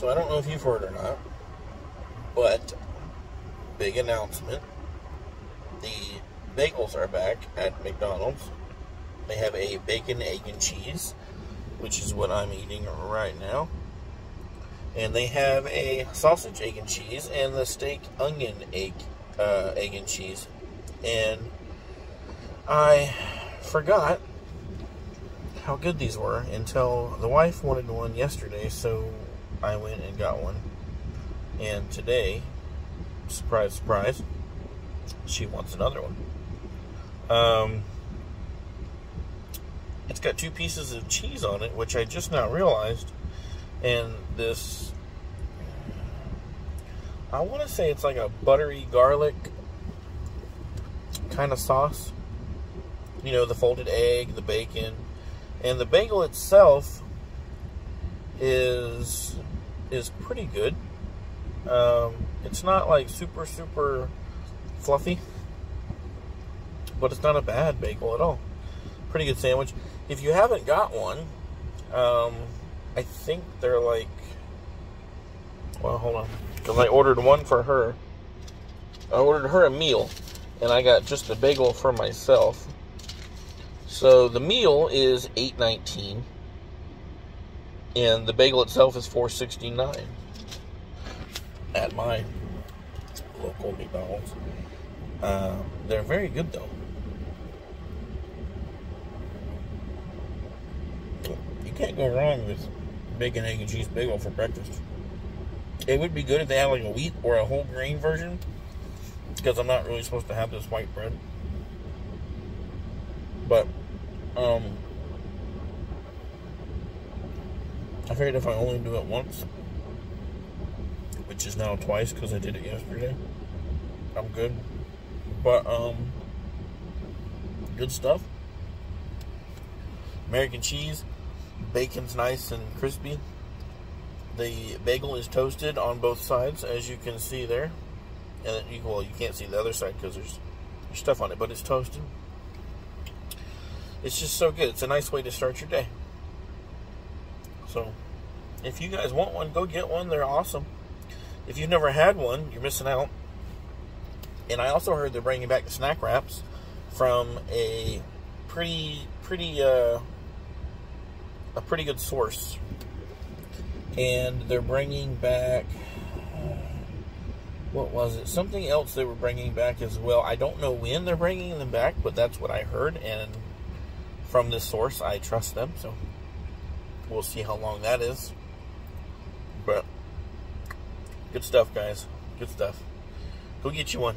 So I don't know if you've heard or not, but big announcement. The bagels are back at McDonald's. They have a bacon, egg, and cheese, which is what I'm eating right now. And they have a sausage, egg, and cheese, and the steak, onion, egg, uh, egg and cheese. And I forgot how good these were until the wife wanted one yesterday, so I went and got one. And today, surprise, surprise, she wants another one. Um, it's got two pieces of cheese on it, which I just now realized. And this, I want to say it's like a buttery garlic kind of sauce. You know, the folded egg, the bacon, and the bagel itself is is pretty good. Um, it's not like super super fluffy, but it's not a bad bagel at all. Pretty good sandwich. If you haven't got one, um, I think they're like, well, hold on, because I ordered one for her. I ordered her a meal, and I got just a bagel for myself. So the meal is eight nineteen, and the bagel itself is four sixty nine at my local McDonald's. Uh, they're very good though. You can't go wrong with bacon, egg, and cheese bagel for breakfast. It would be good if they had like a wheat or a whole grain version, because I'm not really supposed to have this white bread. But, um, I figured if I only do it once, which is now twice because I did it yesterday, I'm good. But, um, good stuff. American cheese, bacon's nice and crispy. The bagel is toasted on both sides, as you can see there. And you, well, you can't see the other side because there's stuff on it, but it's toasted. It's just so good. It's a nice way to start your day. So, if you guys want one, go get one. They're awesome. If you've never had one, you're missing out. And I also heard they're bringing back the snack wraps from a pretty, pretty, uh, a pretty good source. And they're bringing back, what was it? Something else they were bringing back as well. I don't know when they're bringing them back, but that's what I heard. And from this source, I trust them. So we'll see how long that is. But good stuff, guys. Good stuff. Go get you one.